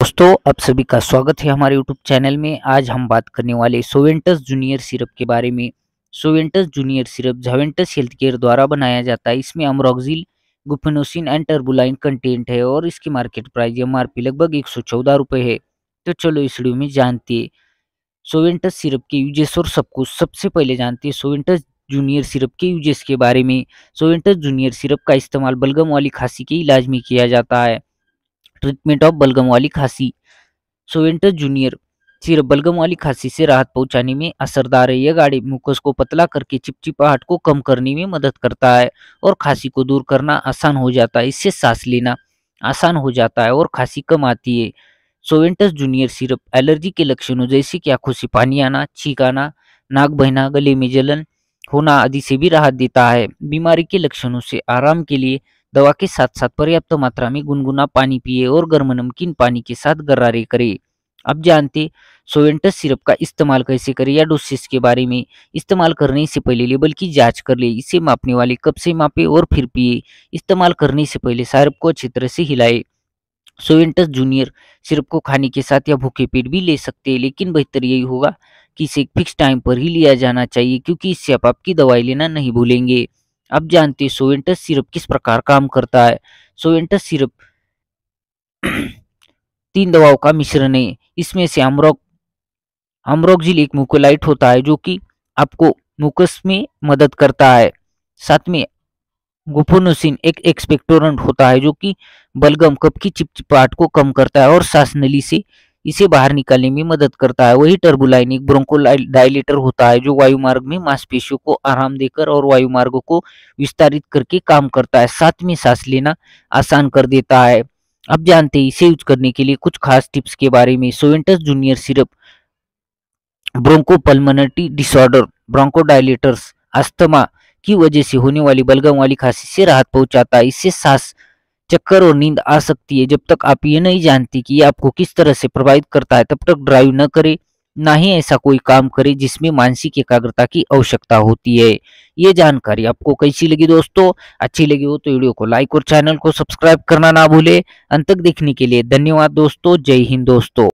दोस्तों, आप सभी का स्वागत है हमारे यूट्यूब चैनल में। आज हम बात करने वाले सोवेंटस जूनियर सिरप के बारे में। सोवेंटस जूनियर सिरप जावेंटस हेल्थ केयर द्वारा बनाया जाता है। इसमें अमरोक्सिल गुफेनोसिन एंड टर्बुलाइन कंटेंट है और इसकी मार्केट प्राइस एमआरपी लगभग एक सौ है। तो चलो इस वीडियो में जानते हैं। सोवेंटस सिरप के यूजेस और सब कुछ। सबसे पहले जानते हैं सोवेंटस जूनियर सिरप के यूजेस के बारे में। सोवेंटस जूनियर सिरप का इस्तेमाल बलगम वाली खांसी के इलाज में किया जाता है। ट्रीटमेंट ऑफ़ बलगम वाली खांसी. सोवेंटस जूनियर सिर्फ़ बलगम वाली खांसी से राहत पहुँचाने में असरदार है। यह गाड़ी मुकस को पतला करके चिपचिपाहट को कम करने में मदद करता है और खांसी को दूर करना आसान हो जाता है। इससे सांस लेना आसान हो जाता है और खांसी कम आती है। सोवेंटस जूनियर सिरप एलर्जी के लक्षणों जैसे कि आँखों से पानी आना, छींक आना, नाक बहना, गले में जलन होना आदि से भी राहत देता है। बीमारी के लक्षणों से आराम के लिए दवा के साथ साथ पर्याप्त मात्रा में गुनगुना पानी पिए और गर्म नमकीन पानी के साथ गरारे करें। अब जानते, सोवेंटस सिरप का इस्तेमाल कैसे करें या डोसेस के बारे में इस्तेमाल करने से पहले लेबल की जाँच कर ले, इसे मापने वाले कप से मापे और फिर पिए। इस्तेमाल करने से पहले सिरप को अच्छी तरह से हिलाए। सोवेंटस जूनियर सिरप को खाने के साथ या भूखे पेट भी ले सकते हैं, लेकिन बेहतर यही होगा कि इसे फिक्स टाइम पर ही लिया जाना चाहिए, क्योंकि इससे आप आपकी दवाई लेना नहीं भूलेंगे। अब जानते हैं सोवेंटस सिरप किस प्रकार काम करता है। सोवेंटस सिरप तीन दवाओं का मिश्रण है। इसमें से अमरोक अमरोक्जिल एक मुकोलाइट होता है जो कि आपको मुकस में मदद करता है। साथ में गुफोनोसिन एक एक्सपेक्टोरेंट होता है जो कि बलगम कप की चिपचिपाहट को कम करता है और सांस नली से इसे बाहर निकालने में मदद करता है। वही टर्बुलाइन एक ब्रोंकोडाइलेटर होता है, जो वायुमार्ग में मांसपेशियों को आराम देकर और वायुमार्गों को विस्तारित करके काम करता है। साथ में सांस लेना आसान कर देता है। अब जानते हैं, इसे यूज़ करने के लिए कुछ खास टिप्स के बारे में। सोवेंटस junior syrup bronchopulmonary disorder, bronchodilators, asthma की वजह से होने वाली बलगम वाली खांसी से राहत पहुंचाता है। इससे सांस चक्कर और नींद आ सकती है। जब तक आप ये नहीं जानती कि ये आपको किस तरह से प्रभावित करता है, तब तक ड्राइव न करें, ना ही ऐसा कोई काम करे जिसमें मानसिक एकाग्रता की आवश्यकता होती है। ये जानकारी आपको कैसी लगी दोस्तों? अच्छी लगी हो तो वीडियो को लाइक और चैनल को सब्सक्राइब करना ना भूले। अंत तक देखने के लिए धन्यवाद दोस्तों। जय हिंद दोस्तों।